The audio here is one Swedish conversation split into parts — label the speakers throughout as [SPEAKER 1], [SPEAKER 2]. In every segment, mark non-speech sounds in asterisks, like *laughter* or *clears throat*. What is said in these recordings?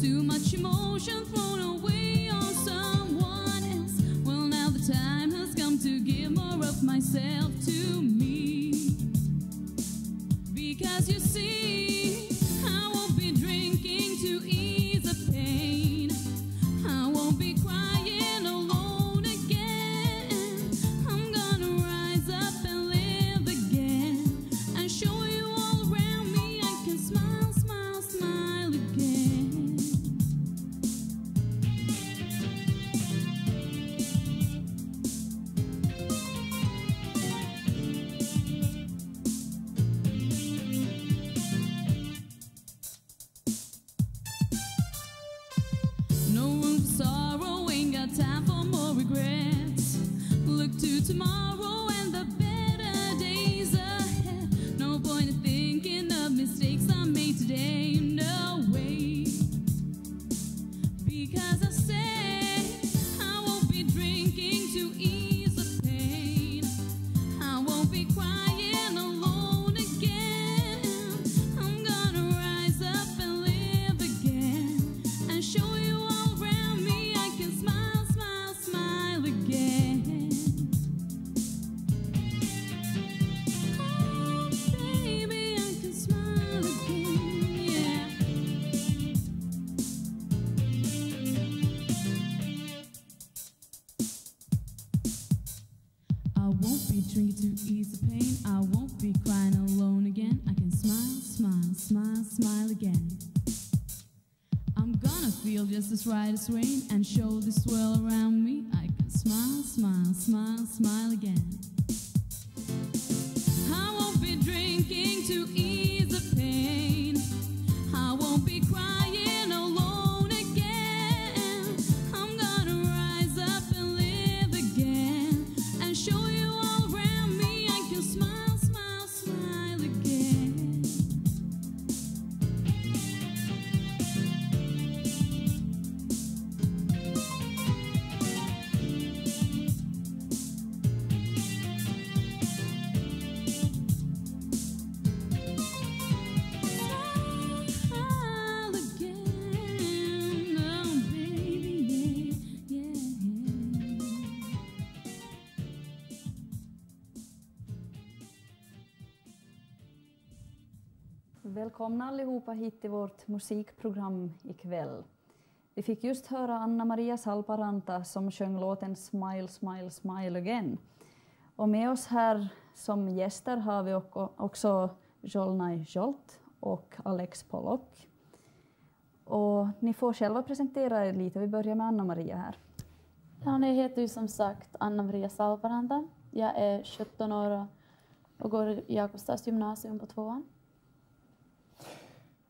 [SPEAKER 1] Too much emotion flowing. As rain and show this world around me. I can smile, smile, smile, smile again. I won't be drinking to ease
[SPEAKER 2] Välkomna allihopa hit till vårt musikprogram ikväll. Vi fick just höra Anna Maria Salparanta som sjöng låten Smile, smile, smile again. Och med oss här som gäster har vi också Jolnai Jolt och Alex Pollock. Och ni får själva presentera er lite. Vi börjar med Anna Maria här.
[SPEAKER 3] Ja, jag heter ju som sagt Anna-Maria Salparanta. Jag är 17 år och går i Jakobstads gymnasium på tvåan.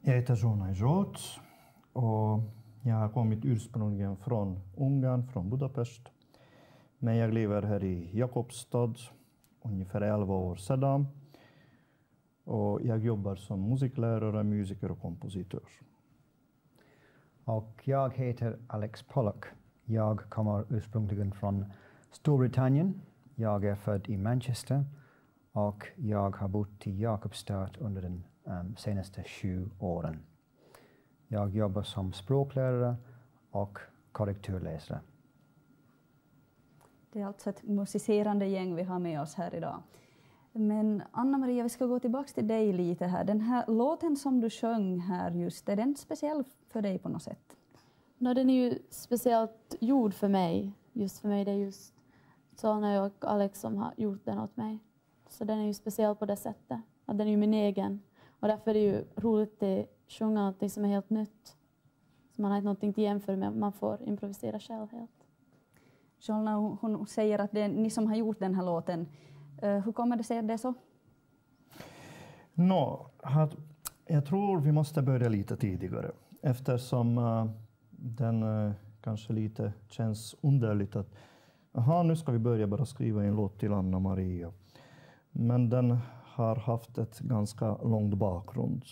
[SPEAKER 4] Jag heter Zona Jolt och jag har kommit ursprungligen från Ungern, från Budapest. Men jag lever här i Jakobstad ungefär 11 år sedan. Och jag jobbar som musiklärare, musiker och kompositör.
[SPEAKER 5] Och jag heter Alex Pollock. Jag kommer ursprungligen från Storbritannien. Jag är född i Manchester och jag har bott i Jakobstad under den senaste sju åren. Jag jobbar som språklärare och korrekturläsare.
[SPEAKER 2] Det är alltså ett musicerande gäng vi har med oss här idag. Men Anna Maria, vi ska gå tillbaka till dig lite här. Den här låten som du sjöng här just, är den speciell för dig på något sätt?
[SPEAKER 3] Nå, den är ju speciellt gjord för mig. Just för mig, det är just Solna och Alex som har gjort den åt mig. Så den är ju speciell på det sättet. Att den är ju min egen. Och därför är det ju roligt att sjunga någonting som är helt nytt. Så man har inte någonting till jämföra med, man får improvisera själv helt.
[SPEAKER 2] Jolna, hon hon säger att det är ni som har gjort den här låten. Eh, hur kommer det sig att det är så?
[SPEAKER 4] Att jag tror vi måste börja lite tidigare eftersom eh, den eh, kanske lite känns underligt att aha, nu ska vi börja bara skriva en låt till Anna Maria. Men den har haft ett ganska långt bakgrund.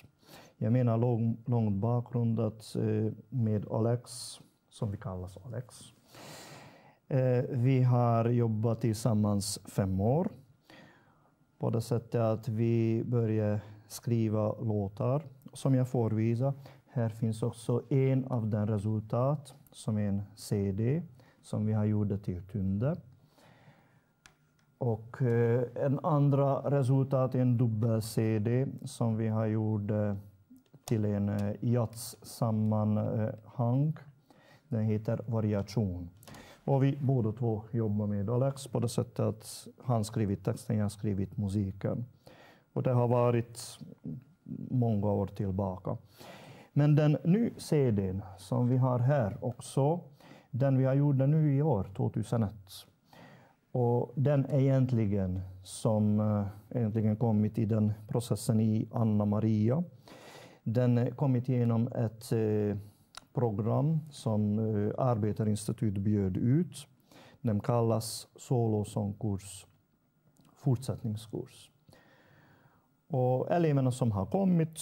[SPEAKER 4] Jag menar lång, lång bakgrund att, eh, med Alex, som vi kallas Alex. Eh, vi har jobbat tillsammans fem år på det sättet att vi började skriva låtar som jag får visa. Här finns också en av den resultat som är en CD som vi har gjort till Tunde. Och eh, en andra resultat är en dubbel-CD som vi har gjort eh, till en eh, jazzsammanhang. Den heter Variation. Och vi båda två jobbar med Alex på det sättet att han skrivit texten, jag skrivit musiken. Och det har varit många år tillbaka. Men den nya CDn som vi har här också, den vi har gjort nu i år, 2001. Och den egentligen som eh, egentligen kommit i den processen i Anna Maria. Den eh, kommit genom ett eh, program som Arbetarinstitut Arbetarinstitutet bjöd ut. Den kallas solosångkurs fortsättningskurs. Och eleverna som har kommit,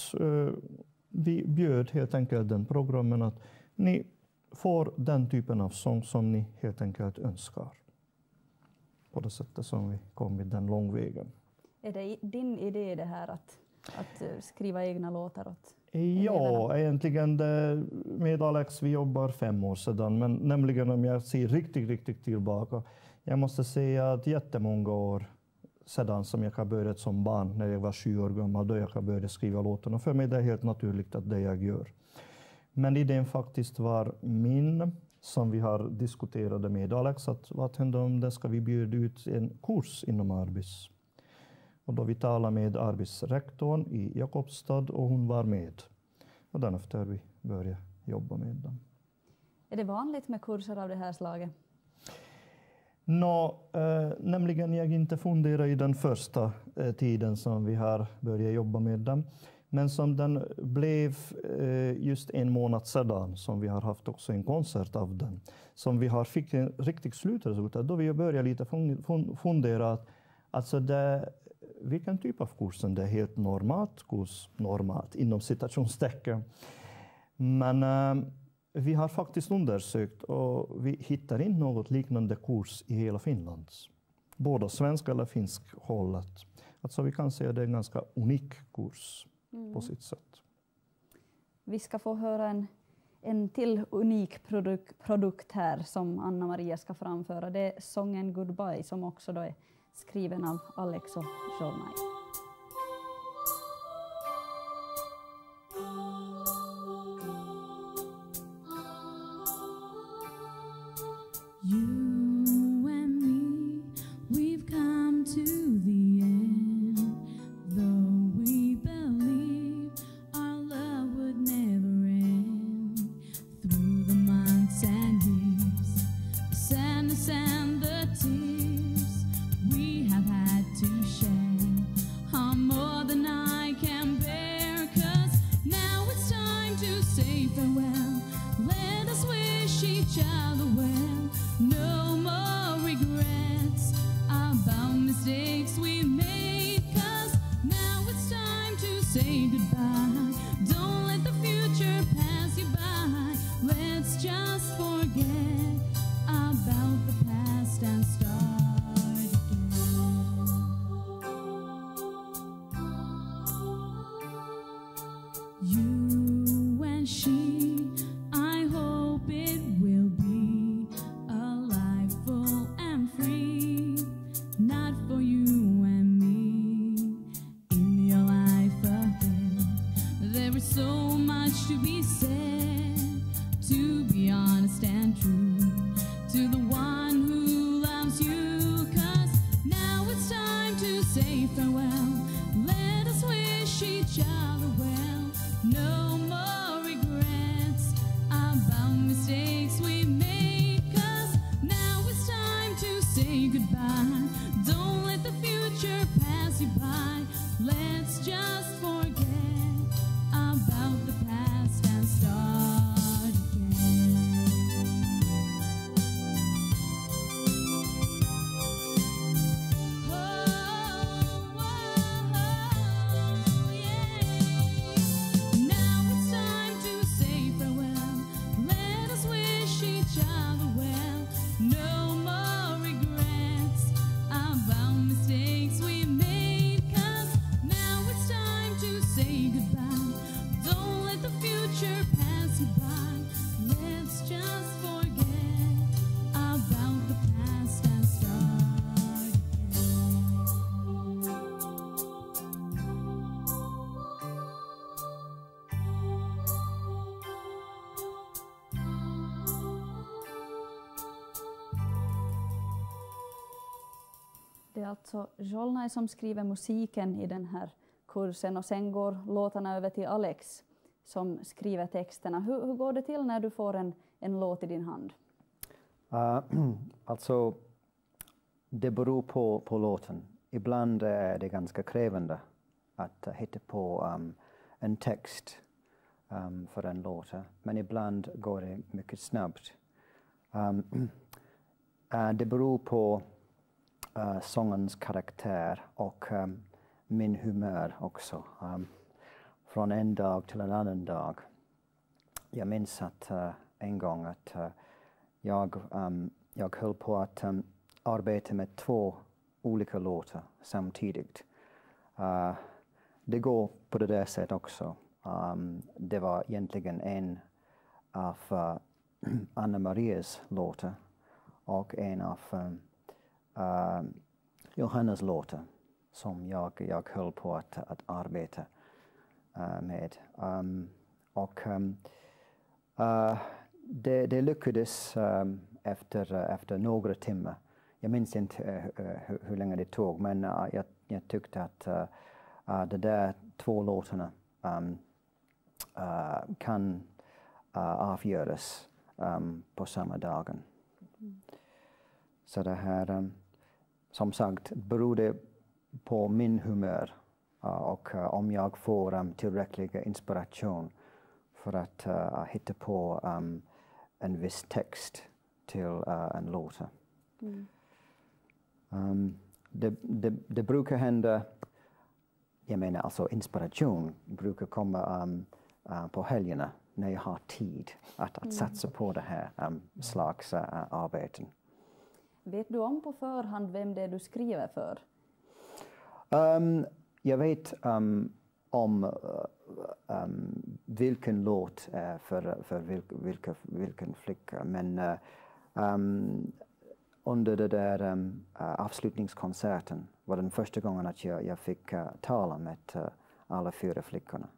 [SPEAKER 4] vi bjöd helt enkelt den programmen att ni får den typen av sång som ni helt enkelt önskar på det sättet som vi kommit den långvägen.
[SPEAKER 1] Är det din idé det här att, att eh, skriva egna låtar åt
[SPEAKER 4] Ja, egentligen det, med Alex, vi jobbar fem år sedan, men nämligen om jag ser riktigt, riktigt tillbaka, jag måste säga att jättemånga år sedan som jag börjat som barn, när jag var sju år gammal, då jag börjat skriva låtarna. För mig är det helt naturligt att det jag gör. Men idén faktiskt var min, som vi har diskuterat med Alex, att vad händer om det ska vi bjuda ut en kurs inom Arbis? Och då vi talade med arbetsrektorn i Jakobstad och hon var med. Och därefter vi började jobba med dem.
[SPEAKER 1] Är det vanligt med kurser av det här slaget?
[SPEAKER 4] Nå, eh, nämligen jag inte funderar i den första eh, tiden som vi har börjat jobba med dem. Men som den blev eh, just en månad sedan, som vi har haft också en konsert av den, som vi har fick en riktigt slutresultat, då vi började lite fundera att alltså det, vilken typ av kursen det är helt normalt kurs, normalt inom citationstecken. Men äh, vi har faktiskt undersökt och vi hittar inte något liknande kurs i hela Finland. Både svenska eller finsk hållet. Alltså vi kan säga att det är en ganska unik kurs på sitt sätt.
[SPEAKER 1] Vi ska få höra en, en till unik produk, produkt här som Anna-Maria ska framföra. Det är sången Goodbye som också då är skriven av Alex och Jolnaj. Alltså Jolnaj som skriver musiken i den här kursen och sen går låtarna över till Alex som skriver texterna. Hur, hur går det till när du får en, en låt i din hand?
[SPEAKER 5] Uh, *clears throat* alltså, det beror på, på låten. Ibland eh, är det ganska krävande att hitta på um, en text um, för en låt. Eh. Men ibland går det mycket snabbt. Um, uh, *clears throat* det beror på uh, sångens karaktär och um, min humör också. Um, från en dag till en annan dag. Jag minns att uh, en gång att uh, jag, um, jag höll på att um, arbeta med två olika låtar samtidigt. Uh, det går på det där sättet också. Um, det var egentligen en av uh, *clears throat* Anna Marias låtar och en av um, Eh, uh, Johannes låtar som jag, jag höll på att, att arbeta uh, med. Um, och um, uh, det, det lyckades um, efter, efter några timmar. Jag minns inte uh, hur, hur länge det tog men jag, jag tyckte att uh, de där två låtarna um, uh, kan uh, avgöras um, på samma dagen. Mm. Så det här, um, som sagt, beror det på min humör och om jag får tillräcklig inspiration för att hitta på en viss text till en låt. Mm. Um, det, det, det, brukar hända, jag menar alltså inspiration brukar komma um, uh, på helgerna när jag har tid att, att mm. satsa på det här um, slags uh, arbeten.
[SPEAKER 1] Vet du om på förhand vem det är du skriver för?
[SPEAKER 5] Um, jag vet um, om uh, um, vilken låt är för, för vilk, vilka, vilken flicka. Men uh, um, under den där um, uh, avslutningskonserten var den första gången att jag, jag fick uh, tala med uh, alla fyra flickorna.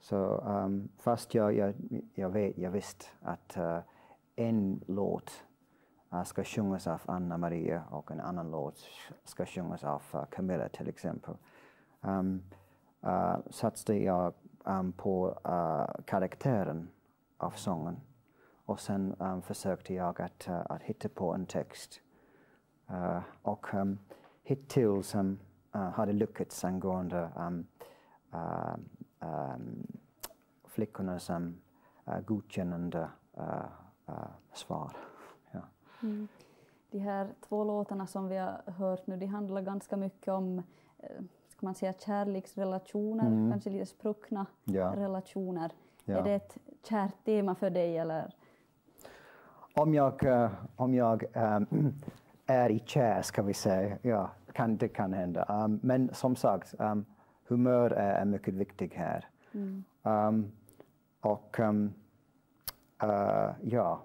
[SPEAKER 5] Så um, fast jag, jag, jag, vet, jag visste att uh, en låt Eh, ska sjungas av Anna Maria och en annan låt ska sjungas av eh, Camilla till exempel. Ehm, eh, um, uh, satsade jag um, på uh, karaktären av sången och sen um, försökte jag att, uh, att hitta på en text. Uh, och um, hittills um, uh, hade lyckats angående um, uh, um, flickornas um, uh, godkännande uh, uh, svar.
[SPEAKER 1] Mm. De här två låtarna som vi har hört nu, de handlar ganska mycket om ska man säga kärleksrelationer, mm. kanske lite spruckna ja. relationer. Ja. Är det ett kärt tema för dig eller?
[SPEAKER 5] Om jag, uh, om jag um, *clears throat* är i kär ska vi säga, ja, kan, det kan hända. Um, men som sagt, um, humör är, är mycket viktigt här. Mm. Um, och uh, ja,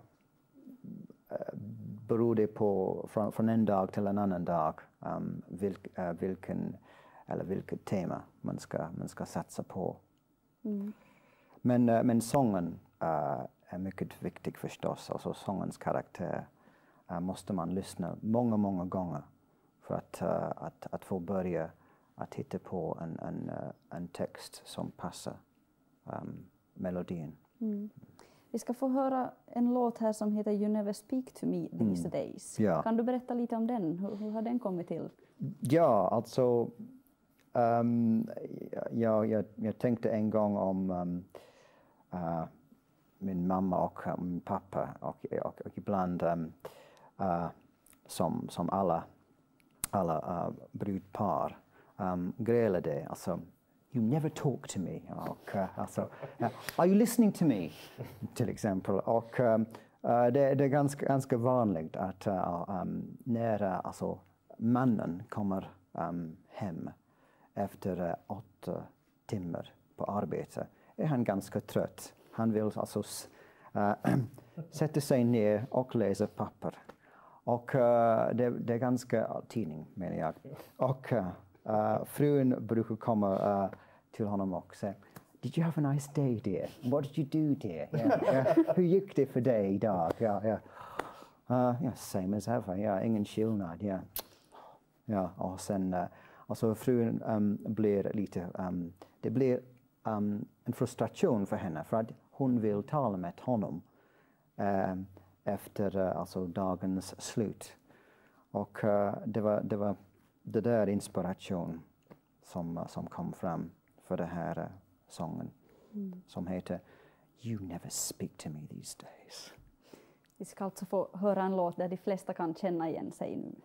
[SPEAKER 5] beror det på från, från en dag till en annan dag um, vilk, uh, vilken eller vilket tema man ska, man ska satsa på. Mm. Men, uh, men sången uh, är mycket viktig förstås, alltså sångens karaktär uh, måste man lyssna många, många gånger för att, att, att få börja att hitta på en, en, en text som passar um, melodin. Mm.
[SPEAKER 1] Vi ska få höra en låt här som heter You never speak to me these mm. days. Ja. Kan du berätta lite om den? Hur, hur har den kommit till?
[SPEAKER 5] Ja, alltså Um, jag, jag, jag, tänkte en gång om um, uh, min mamma och uh, min pappa och, och, och ibland um, uh, som, som alla, alla brudpar um, grälade. Alltså, you never talk to me. Och, uh, alltså, uh, are you listening to me? till exempel. Och, um, uh, det, det, är ganska, ganska vanligt att uh, um, när uh, alltså, mannen kommer um, hem efter åtta timmar på arbete är han ganska trött. Han vill alltså uh, *clears throat* sätta sig ner och läsa papper. Och uh, det, det, är ganska, tidning menar jag. Och uh, frun brukar komma uh, till honom och säga Did you have a nice day dear? What did you do dear? Yeah, yeah. *laughs* Hur gick det för dig idag? Ja, ja. Uh, yeah, same as ever, yeah. ingen skillnad. Yeah. Ja, och sen Alltså frun um, blir lite, um, det blir um, en frustration för henne för att hon vill tala med honom uh, efter uh, alltså dagens slut. Och uh, det, var, det var det där inspiration som, uh, som kom fram för den här uh, sången mm. som heter You never speak to me these days.
[SPEAKER 1] Vi ska alltså få höra en låt där de flesta kan känna igen sig nu.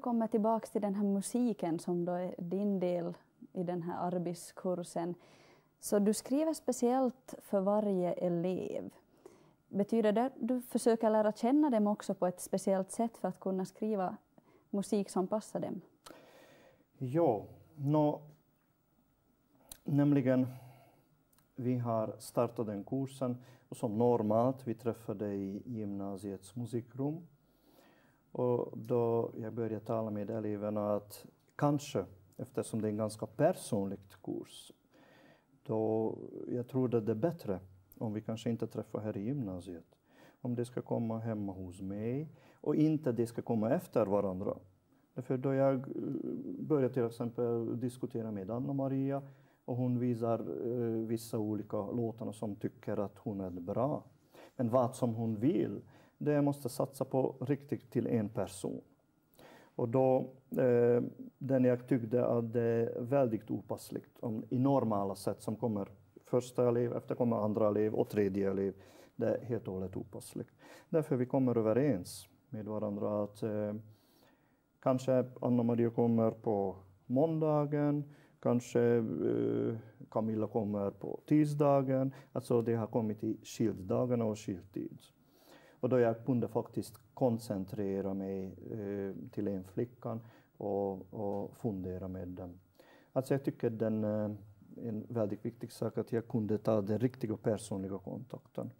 [SPEAKER 1] Kommer tillbaka till den här musiken som då är din del i den här arbetskursen. Så du skriver speciellt för varje elev. Betyder det att du försöker lära känna dem också på ett speciellt sätt för att kunna skriva musik som passar dem?
[SPEAKER 4] Ja, no, nämligen vi har startat den kursen och som normalt vi träffade i gymnasiets musikrum. Och då jag började tala med eleverna att kanske, eftersom det är en ganska personlig kurs, då jag trodde det är bättre om vi kanske inte träffar här i gymnasiet. Om det ska komma hemma hos mig och inte det ska komma efter varandra. Därför då jag eh, började till exempel diskutera med Anna-Maria och hon visar eh, vissa olika låtarna som tycker att hon är bra. Men vad som hon vill, det måste satsa på riktigt till en person. Och då, eh, den jag tyckte att det är väldigt opassligt om, i normala sätt som kommer första elev, efter kommer andra elev och tredje elev. Det är helt och hållet opassligt. Därför vi kommer överens med varandra att eh, kanske Anna-Maria kommer på måndagen, kanske eh, Camilla kommer på tisdagen. Alltså det har kommit i skildagarna och skild tid. Och då jag kunde faktiskt koncentrera mig eh, till en flickan och, och fundera med den. Alltså jag tycker den är en väldigt viktig sak att jag kunde ta den riktiga personliga kontakten.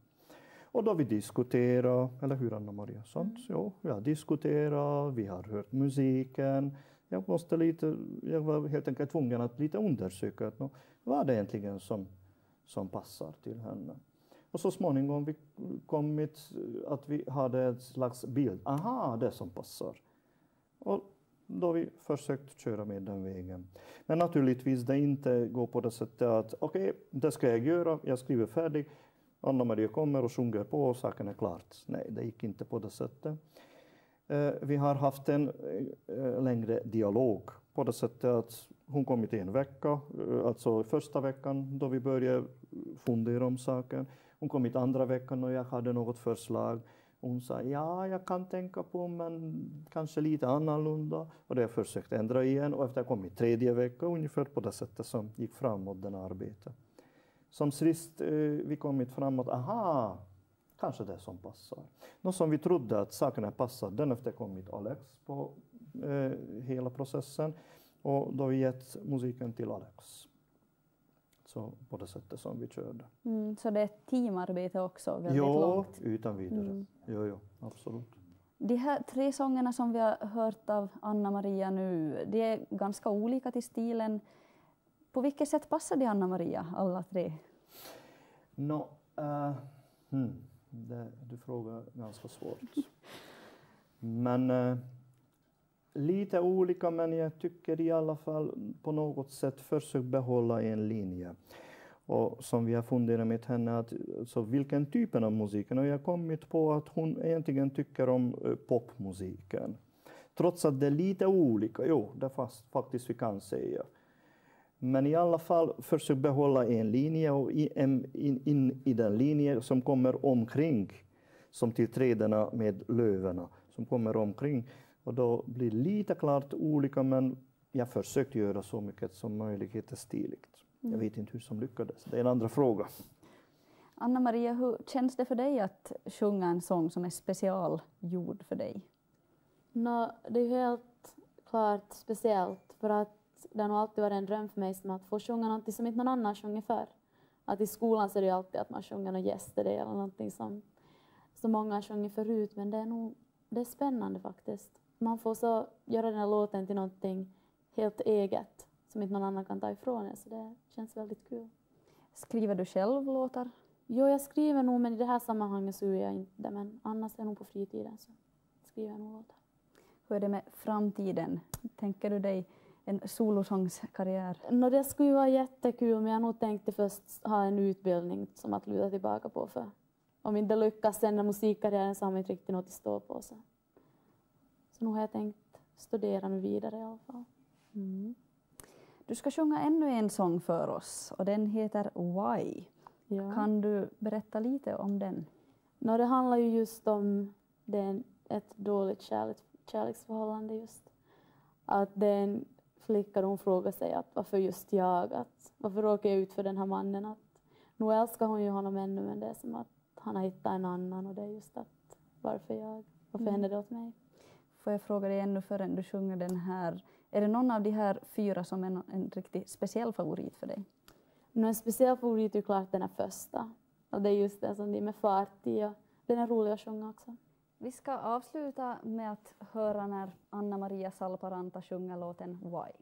[SPEAKER 4] Och då vi diskuterade, eller hur Anna-Maria? Sant? Jo, vi har diskuterat, vi har hört musiken. Jag, måste lite, jag var helt enkelt tvungen att lite undersöka att, vad är det egentligen som, som passar till henne. Och så småningom vi kommit eh, att vi hade ett slags bild. Aha, det som passar. Och då vi försökt köra med den vägen. Men naturligtvis det inte går på det sättet att okej, okay, det ska jag göra, jag skriver färdigt, Anna-Maria kommer och sjunger på och saken är klart. Nej, det gick inte på det sättet. Eh, vi har haft en eh, längre dialog på det sättet att hon kommit i en vecka, alltså första veckan då vi började fundera om saken. Hon kom hit andra veckan och jag hade något förslag. Hon sa ja, jag kan tänka på men kanske lite annorlunda. Och det har jag försökt ändra igen och efter kom i tredje veckan ungefär på det sättet som gick framåt den arbetet. Som sist eh, vi kommit framåt, aha, kanske det som passar. Något som vi trodde att sakerna passade, den efter kommit Alex på eh, hela processen och då har vi gett musiken till Alex. Så på det sättet som vi körde.
[SPEAKER 1] Mm, så det är ett teamarbete också, väldigt
[SPEAKER 4] jo,
[SPEAKER 1] långt.
[SPEAKER 4] utan vidare.
[SPEAKER 1] Mm.
[SPEAKER 4] Jo, jo, absolut.
[SPEAKER 1] De här tre sångerna som vi har hört av Anna-Maria nu, de är ganska olika till stilen. På vilket sätt passar de Anna-Maria, alla tre?
[SPEAKER 4] No, uh, hmm, det, du frågar ganska svårt. *laughs* Men uh, lite olika, men jag tycker i alla fall på något sätt försök behålla en linje. Och som vi har funderat med henne, att, så vilken typ av musiken? Och jag har kommit på att hon egentligen tycker om eh, popmusiken. Trots att det är lite olika, jo, det fast, faktiskt vi kan säga. Men i alla fall försök behålla en linje och in, in, in i den linje som kommer omkring, som till träden med löven som kommer omkring. Och då blir det lite klart olika, men jag försökte göra så mycket som möjligt stiligt. Jag vet inte hur som lyckades. Det är en andra fråga.
[SPEAKER 1] Anna-Maria, hur känns det för dig att sjunga en sång som är specialgjord för dig?
[SPEAKER 3] Nå, det är helt klart speciellt för att det har nog alltid varit en dröm för mig som att få sjunga någonting som inte någon annan sjungit förr. Att i skolan så är det ju alltid att man sjunger något yesterday eller någonting som, som många har sjungit förut men det är nog det är spännande faktiskt. Man får så göra den här låten till någonting helt eget som inte någon annan kan ta ifrån en så det känns väldigt kul.
[SPEAKER 1] Skriver du själv låtar?
[SPEAKER 3] Jo, jag skriver nog men i det här sammanhanget så gör jag inte det men annars är jag nog på fritiden så skriver jag nog låtar.
[SPEAKER 1] Hur är det med framtiden? Tänker du dig en solosångskarriär?
[SPEAKER 3] Nå, det skulle ju vara jättekul men jag nog tänkt först ha en utbildning som att luta tillbaka på för om inte lyckas sen när musikkarriären så har man inte riktigt något att stå på. Så, så nu har jag tänkt studera nu vidare i alla fall.
[SPEAKER 1] Mm. Du ska sjunga ännu en sång för oss och den heter Why.
[SPEAKER 3] Ja.
[SPEAKER 1] Kan du berätta lite om den?
[SPEAKER 3] Nå, det handlar ju just om det är en- ett dåligt kärlek, kärleksförhållande just. Att det är en flicka och hon frågar sig att varför just jag? Att varför råkar jag ut för den här mannen? Att nu älskar hon ju honom ännu men det är som att han har hittat en annan och det är just att varför jag? Varför
[SPEAKER 1] Mm.
[SPEAKER 3] händer det åt mig?
[SPEAKER 1] Får jag fråga dig ännu förrän du sjunger den här. Är det någon av de här fyra som är no- en riktigt speciell favorit för dig?
[SPEAKER 3] Men en speciell favorit är ju klart den här första. Och det är just den som det är med fart i och den är rolig att sjunga också.
[SPEAKER 1] Vi ska avsluta med att höra när Anna-Maria Salparanta sjunger låten. Why